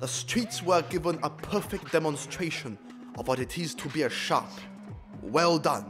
The streets were given a perfect demonstration of what it is to be a shark. Well done.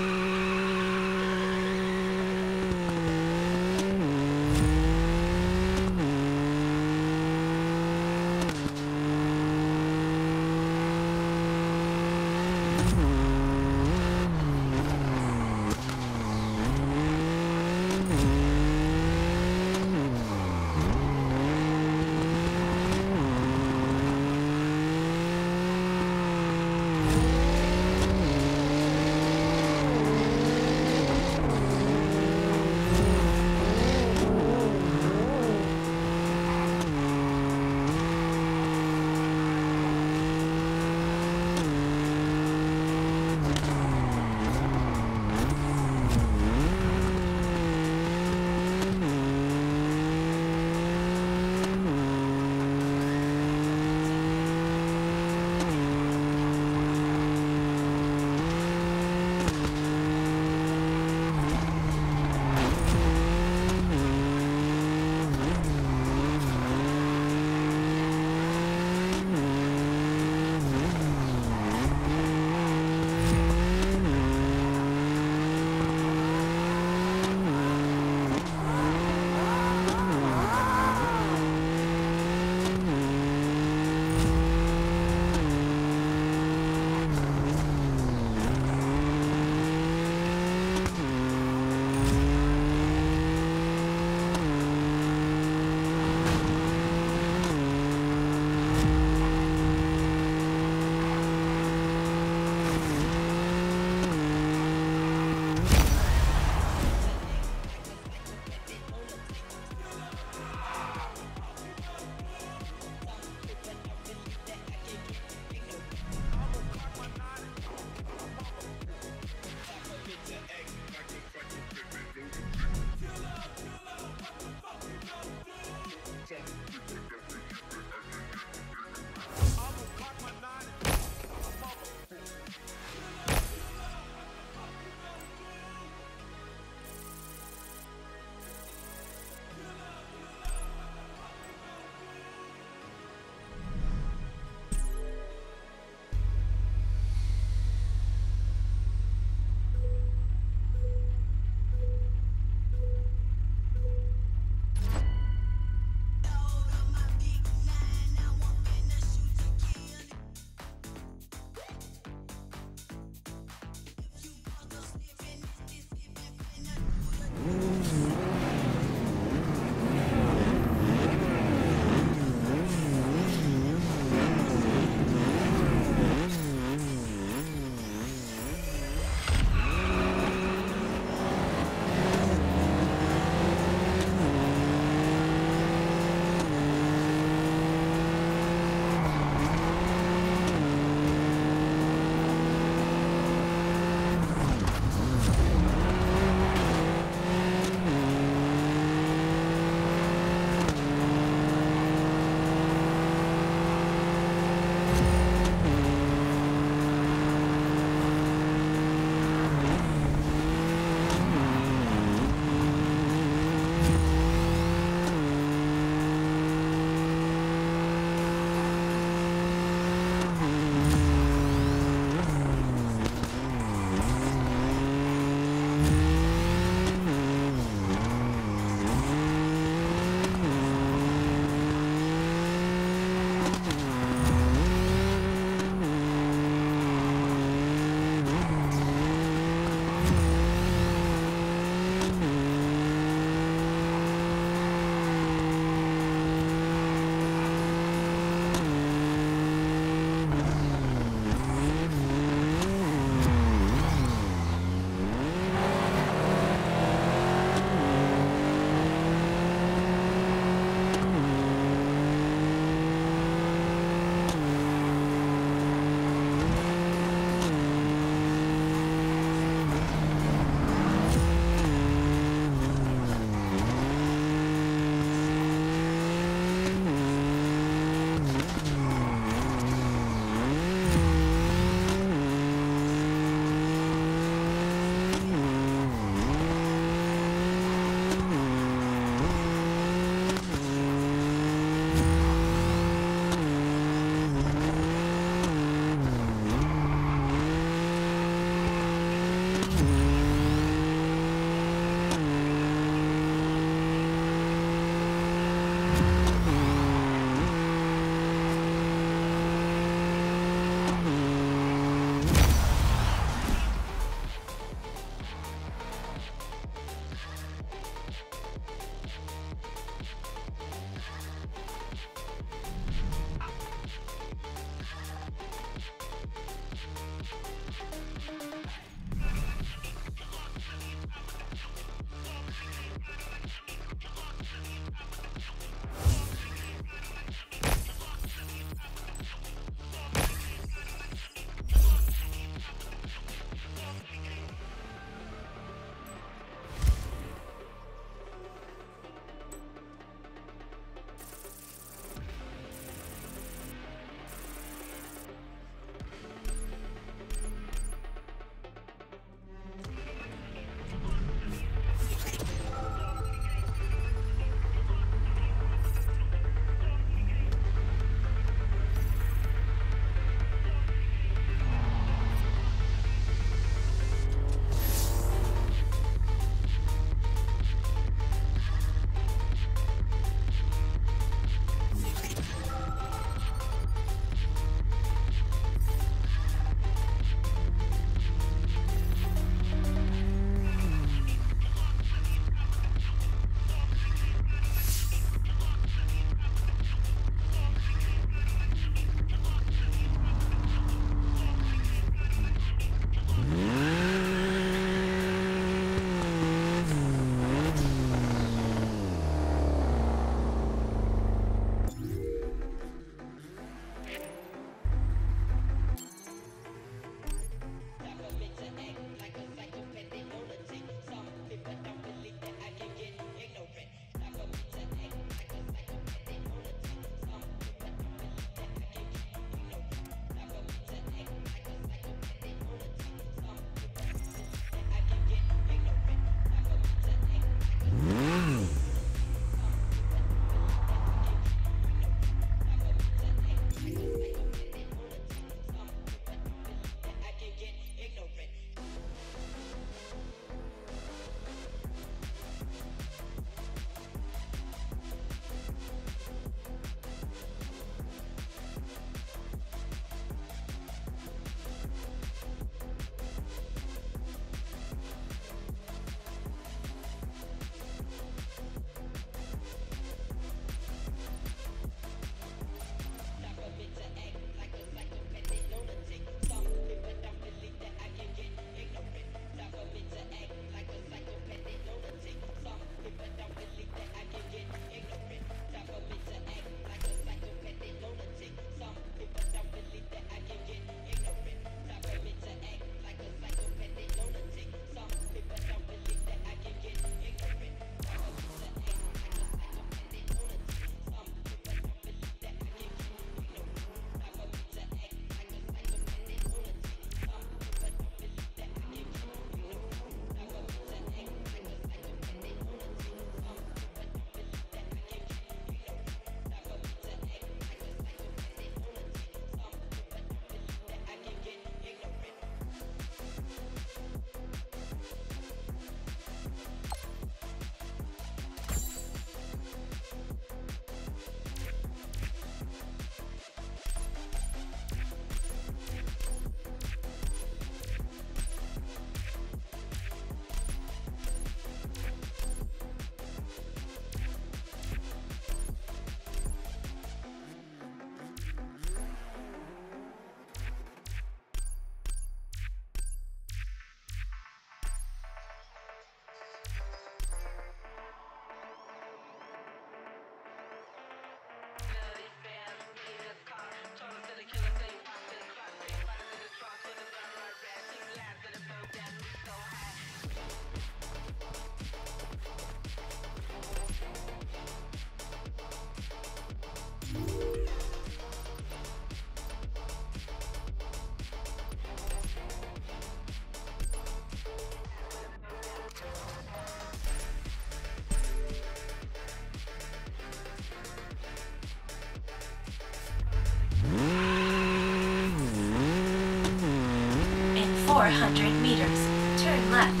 400 meters, turn left.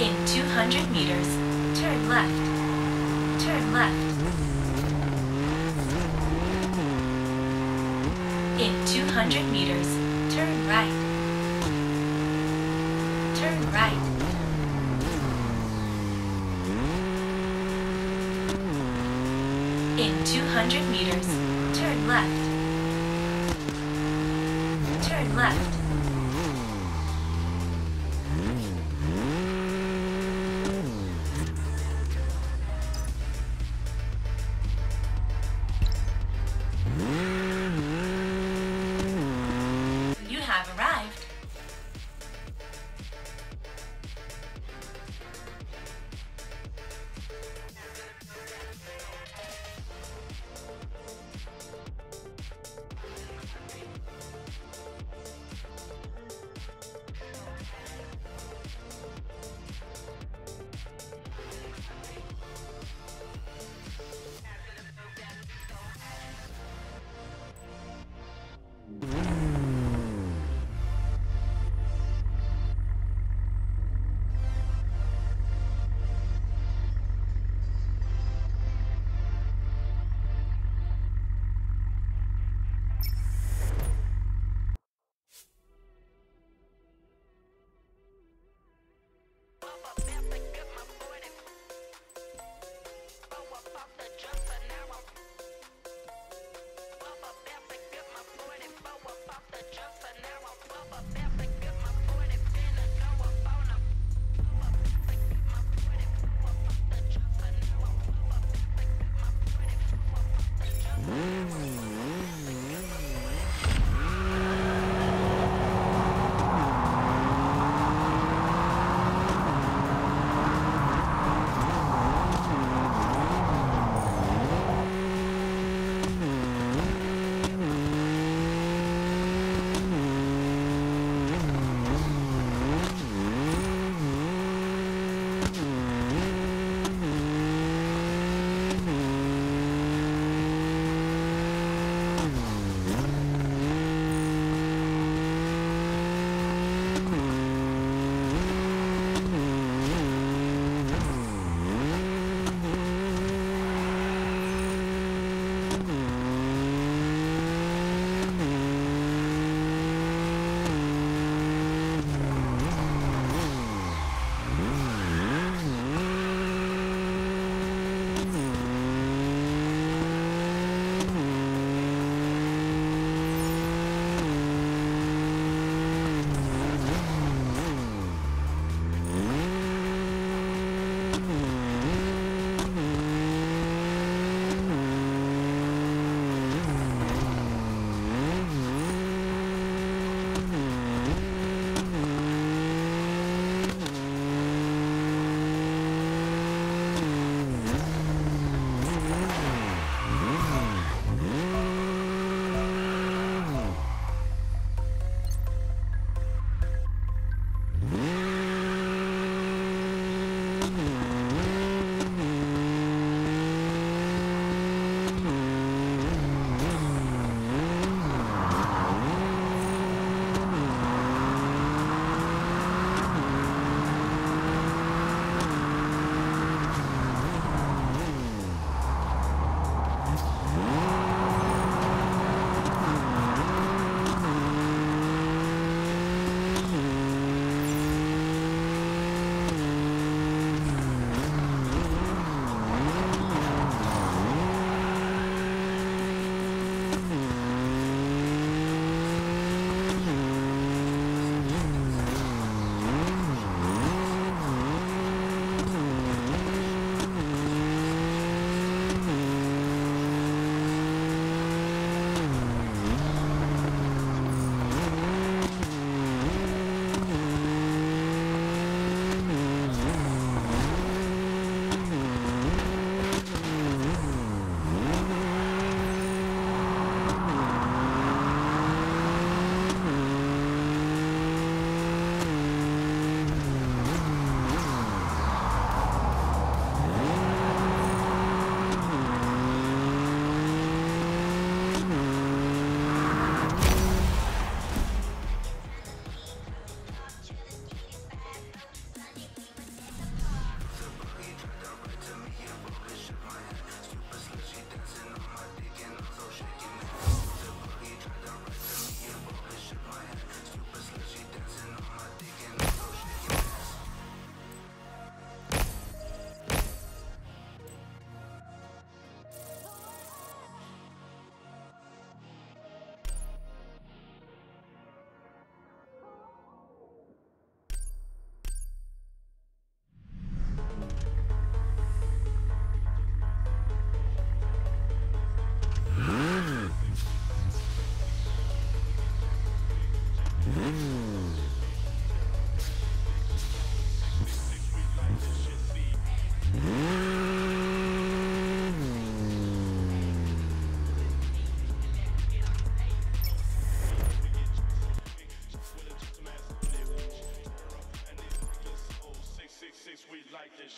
In 200 meters, turn left. Turn left. In 200 meters, turn right. Turn right. In 200 meters, turn left. Turn left.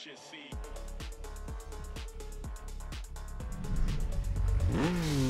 efficiency. Mm.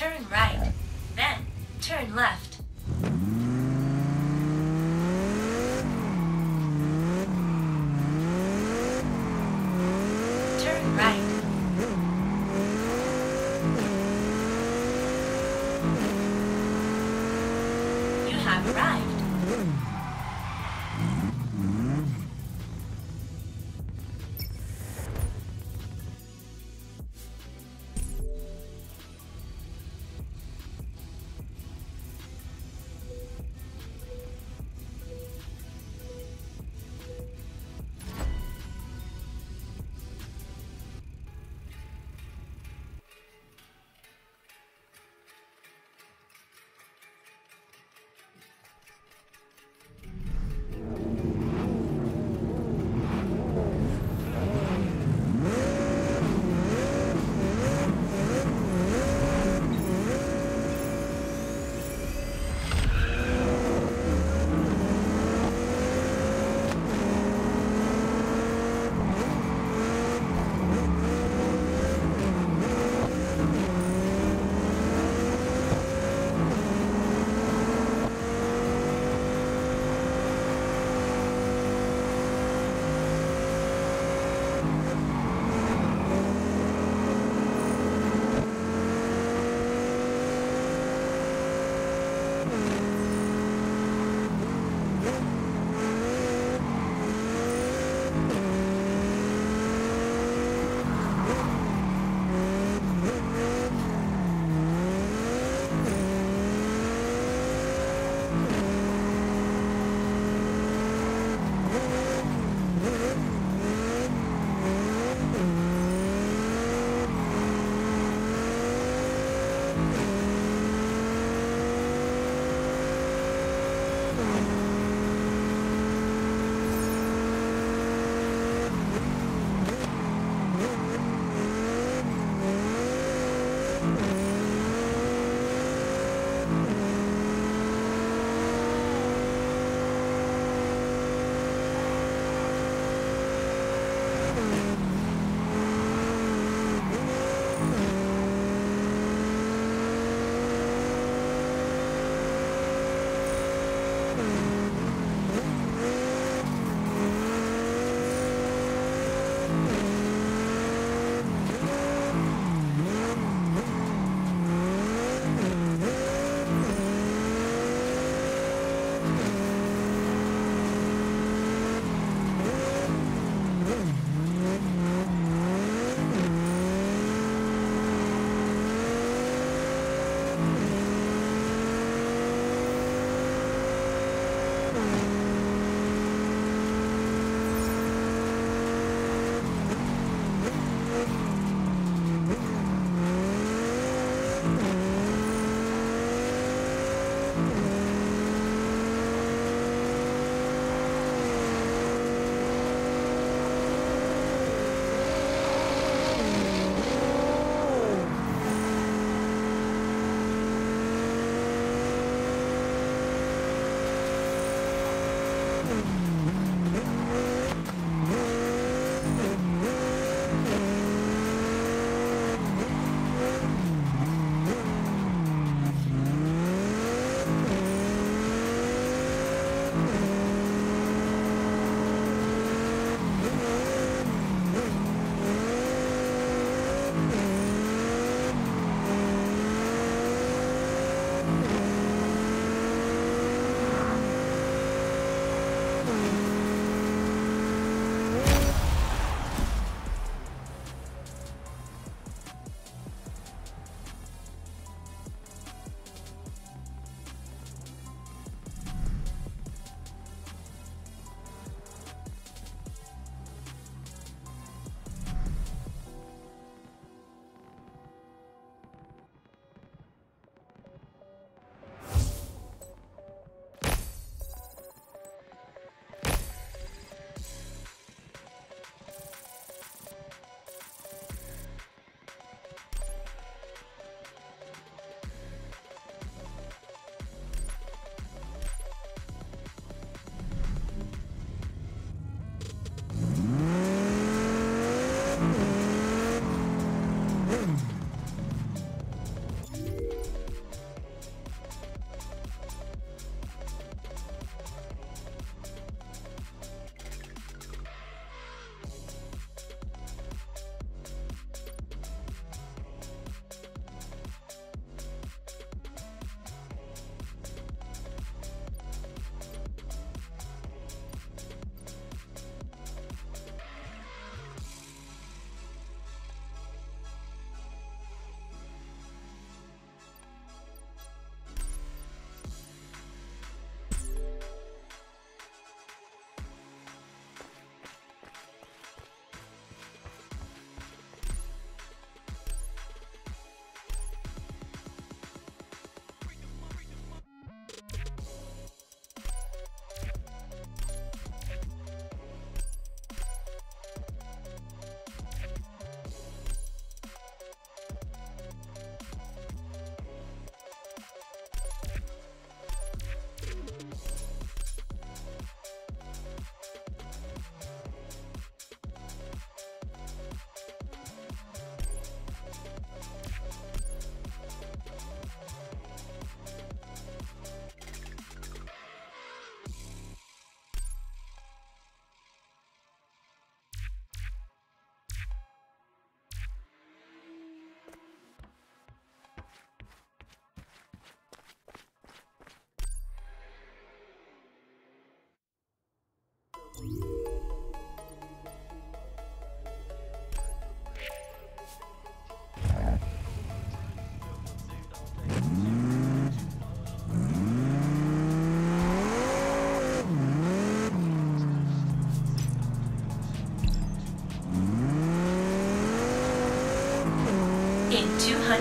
Turn right. Then, turn left.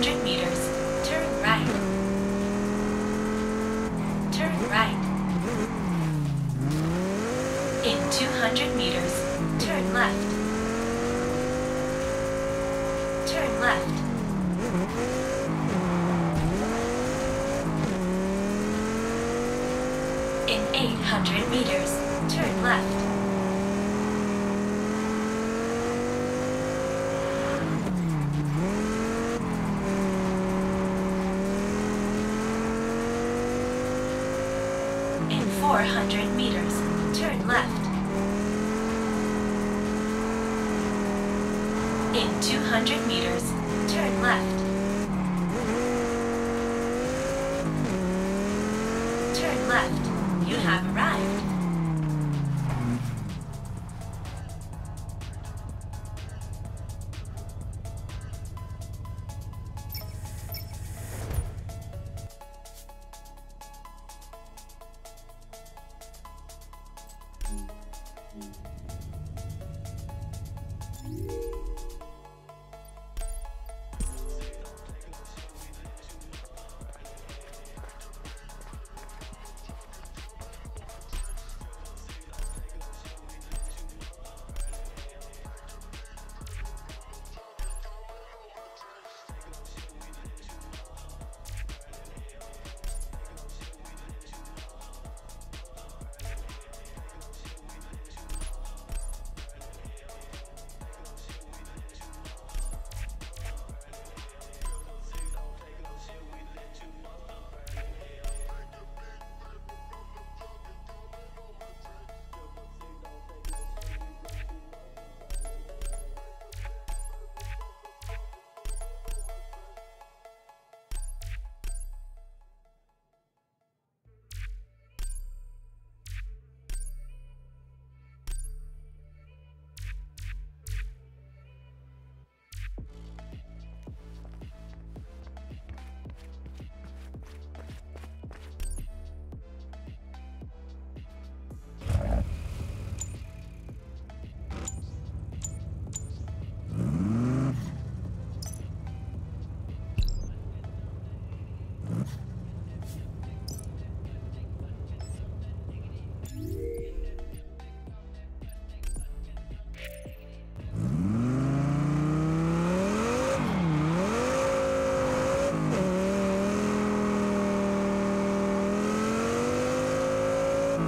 200 meters, turn right. Turn right. In 200 meters, turn left. Turn left. In 800 meters, turn left. 100 meters, turn left. Turn left. You have arrived.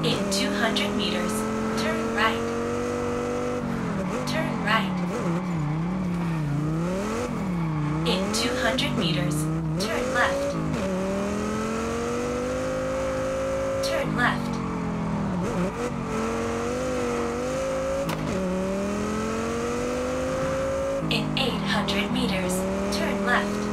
In 200 meters, turn right. Turn right. In 200 meters, turn left. Turn left. In 800 meters, turn left.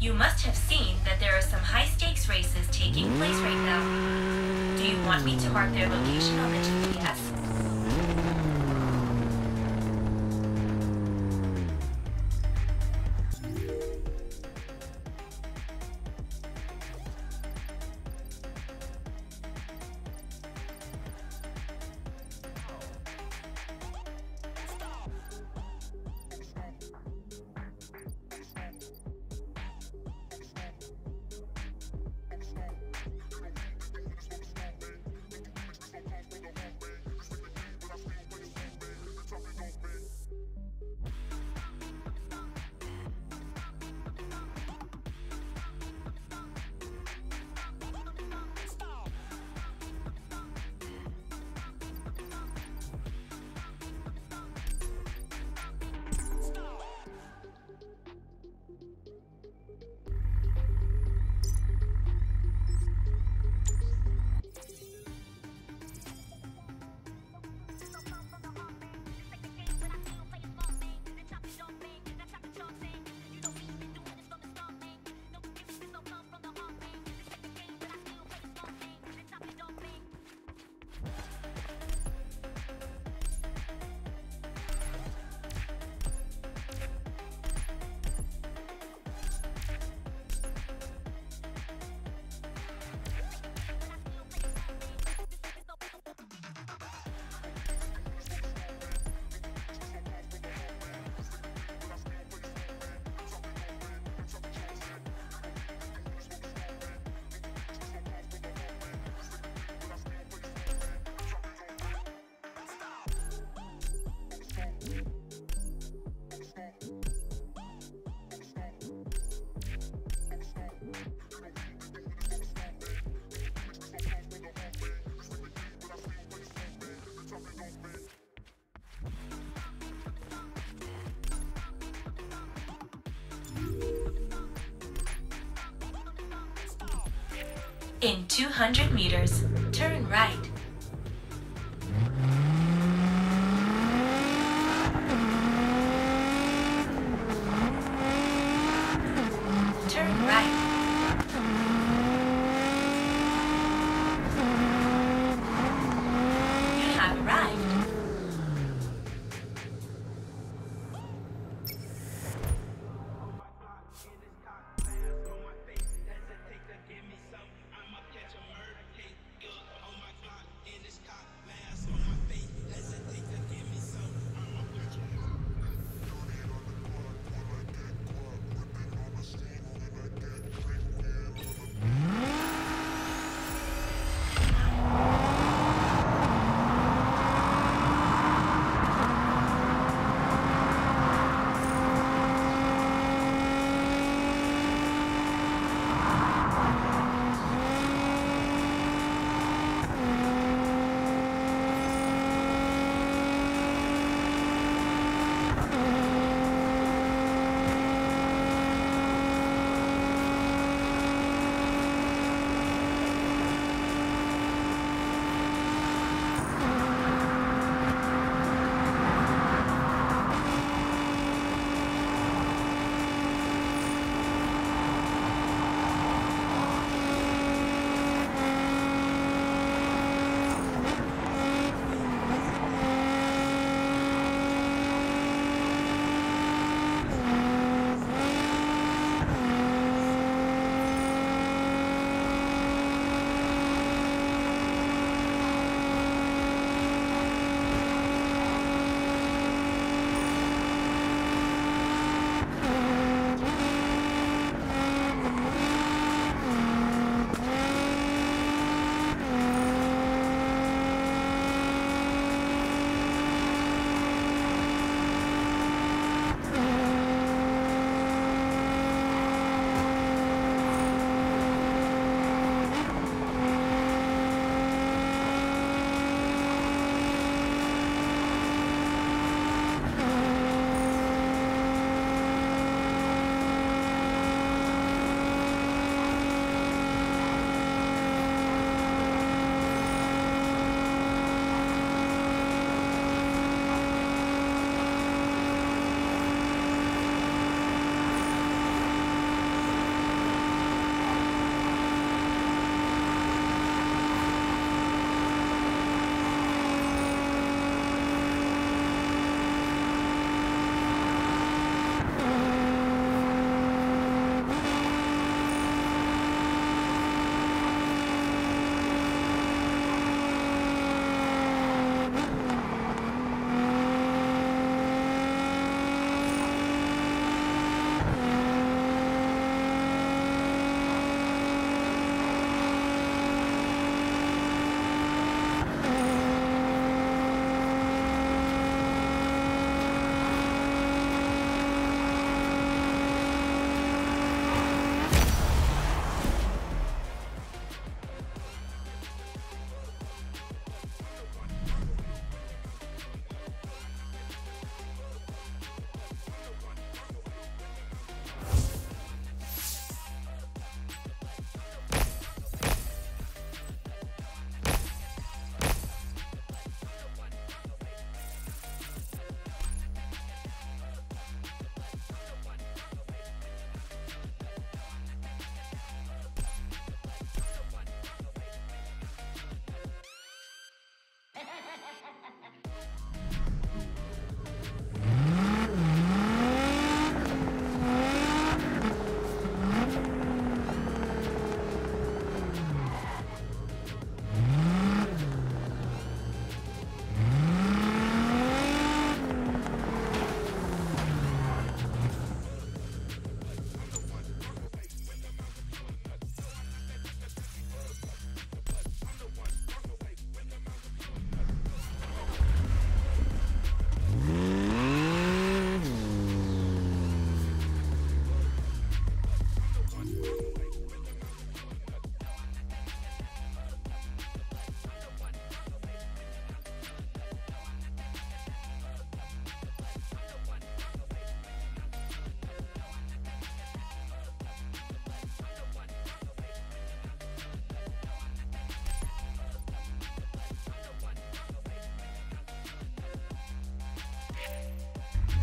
You must have seen that there are some high stakes races taking place right now. Do you want me to mark their location on the GPS? In 200 meters,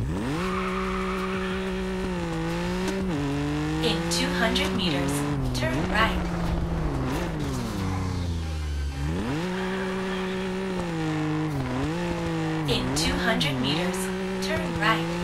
In 200 meters, turn right. In 200 meters, turn right.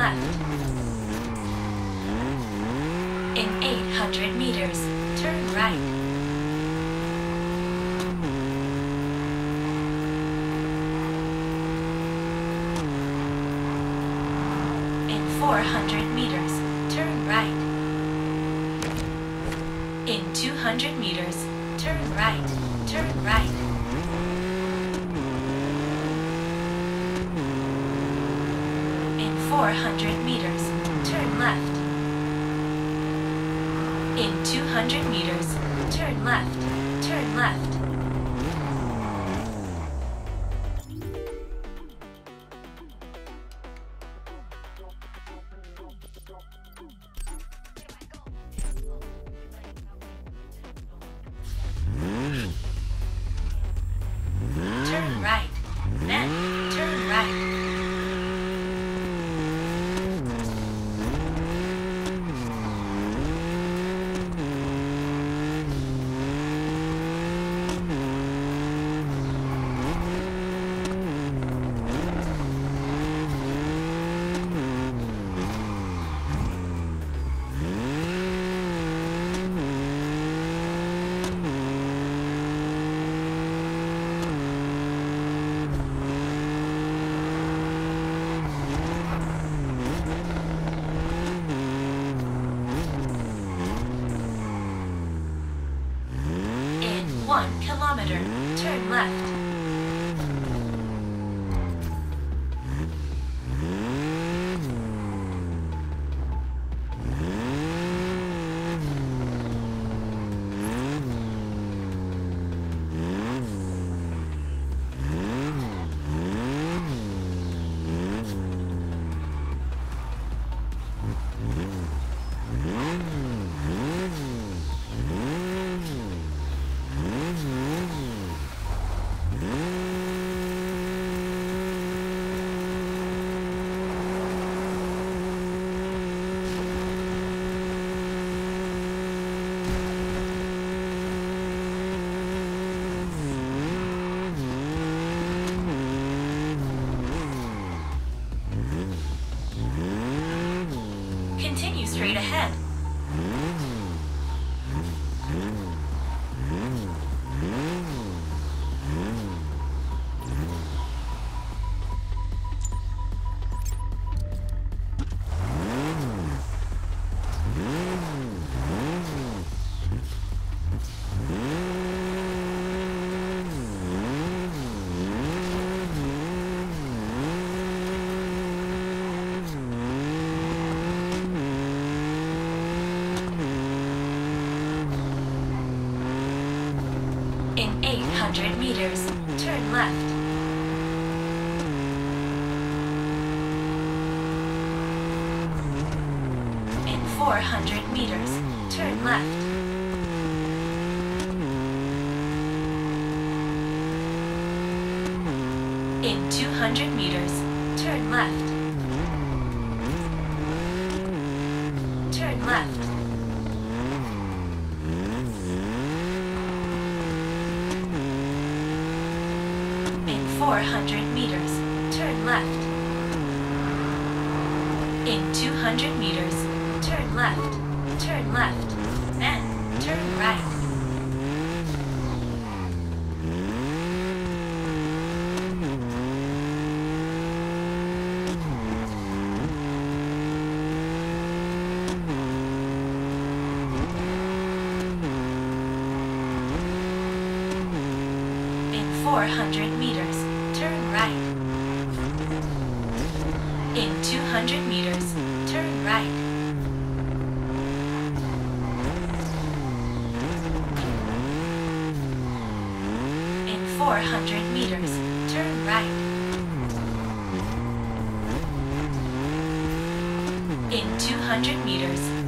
Left. In 800 meters, turn right. In 400 meters, turn right. In 200 meters, turn right. Turn right. In 400 meters, turn left. In 200 meters, turn left. Turn left. 100 meters, turn left. In 400 meters, turn left. In 200 meters, turn left. 400 meters, turn right. In 200 meters, turn right. In 400 meters, turn right. In 200 meters,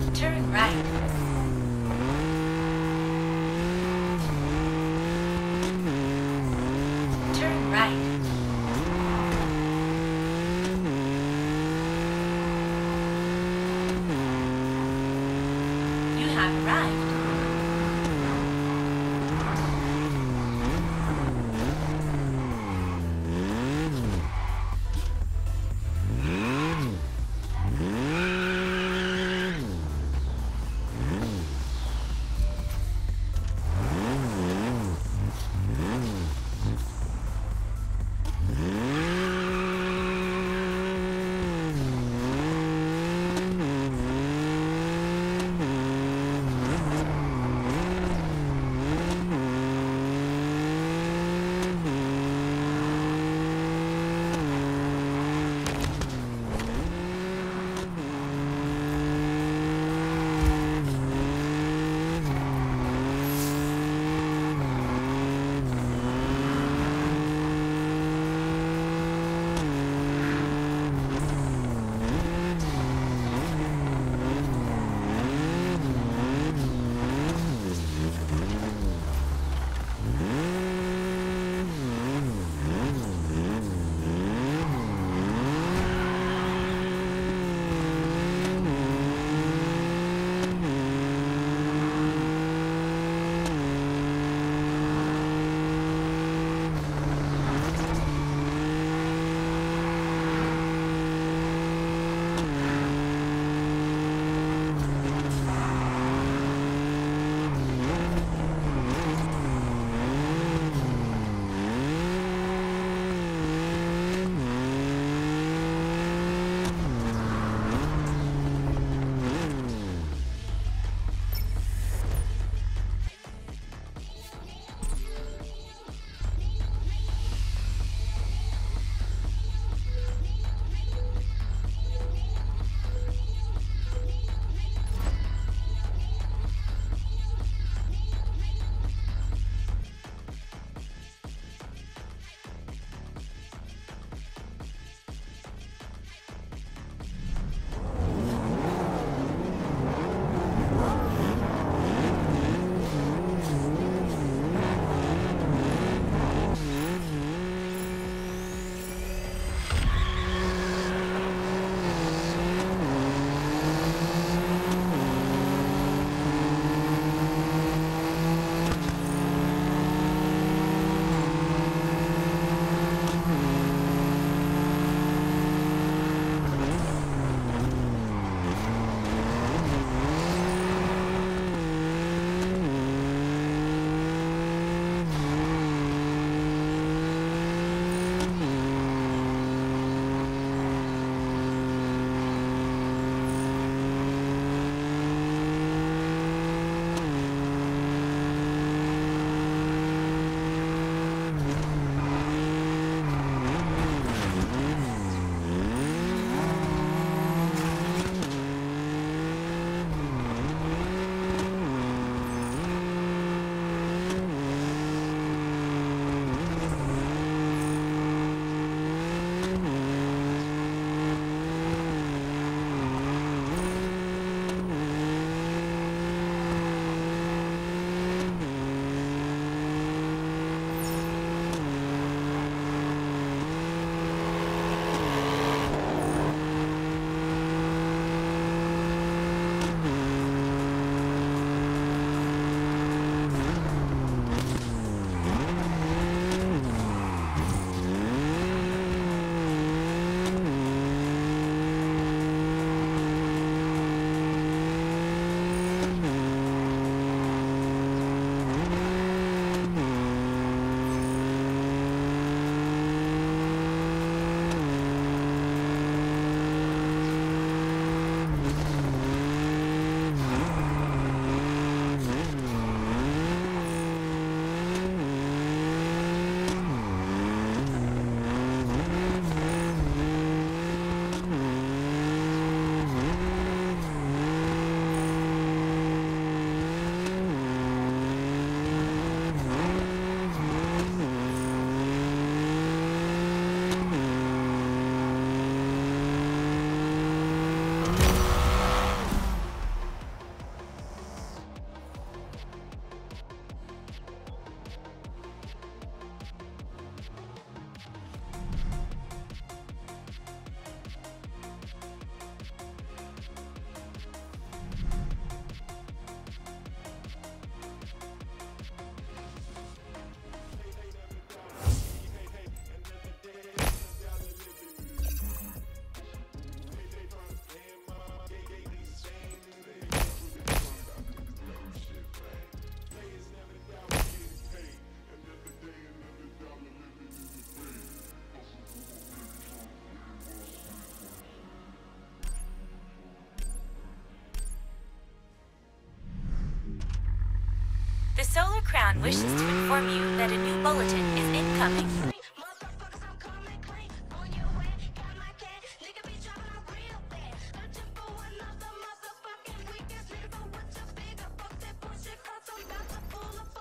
Crown wishes to inform you that a new bulletin is incoming.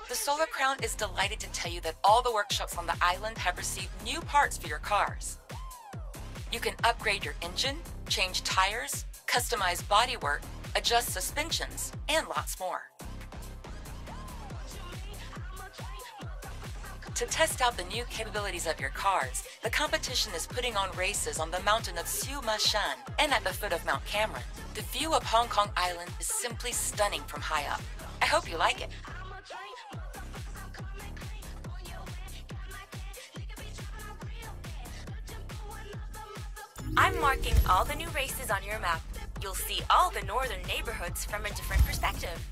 The Solar Crown is delighted to tell you that all the workshops on the island have received new parts for your cars. You can upgrade your engine, change tires, customize bodywork, adjust suspensions, and lots more. To test out the new capabilities of your cars, the competition is putting on races on the mountain of Siu Ma Shan and at the foot of Mount Cameron. The view of Hong Kong Island is simply stunning from high up. I hope you like it. I'm marking all the new races on your map. You'll see all the northern neighborhoods from a different perspective.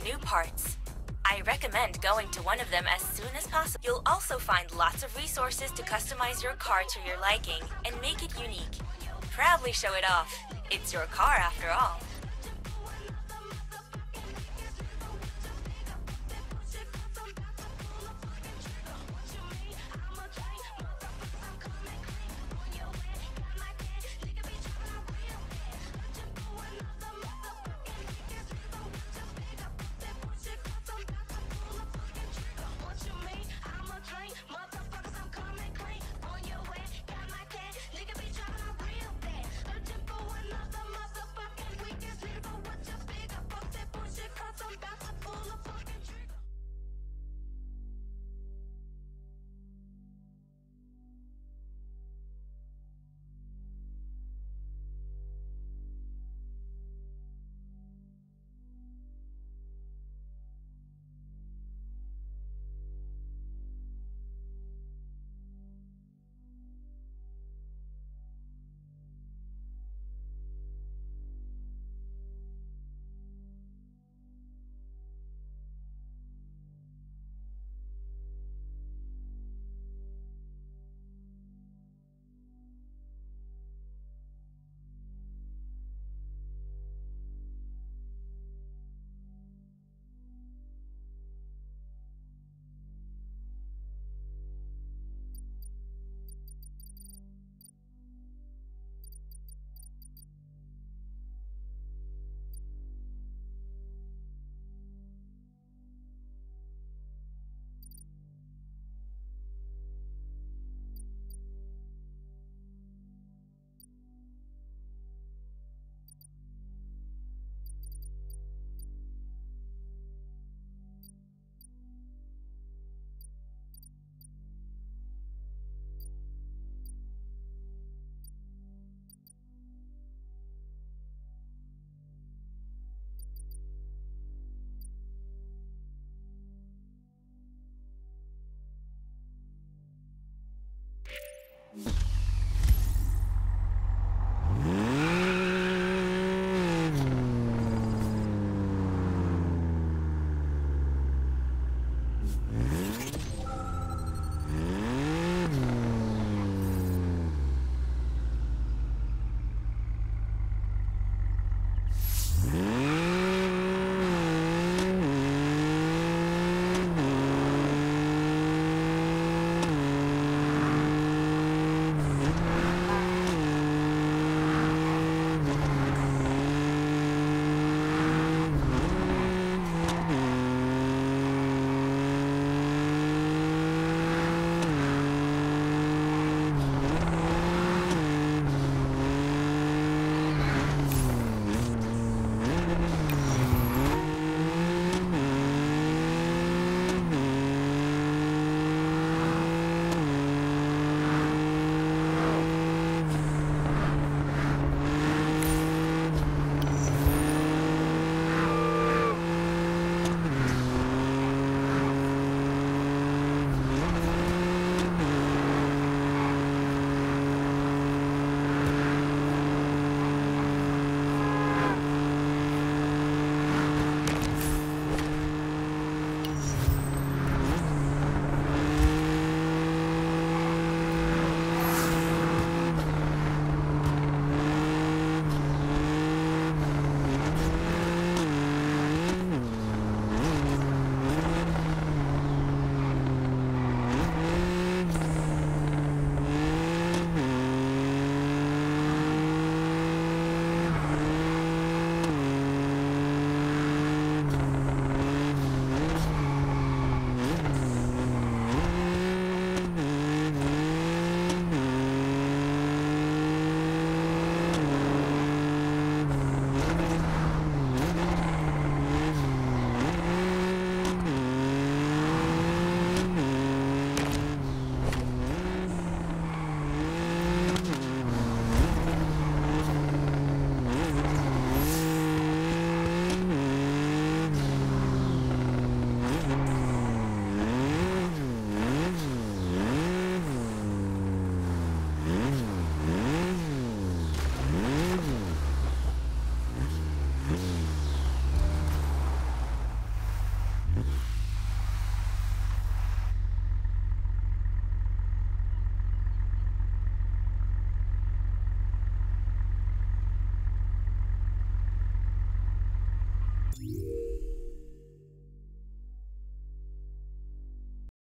New parts. I recommend going to one of them as soon as possible. You'll also find lots of resources to customize your car to your liking and make it unique. Proudly show it off. It's your car after all.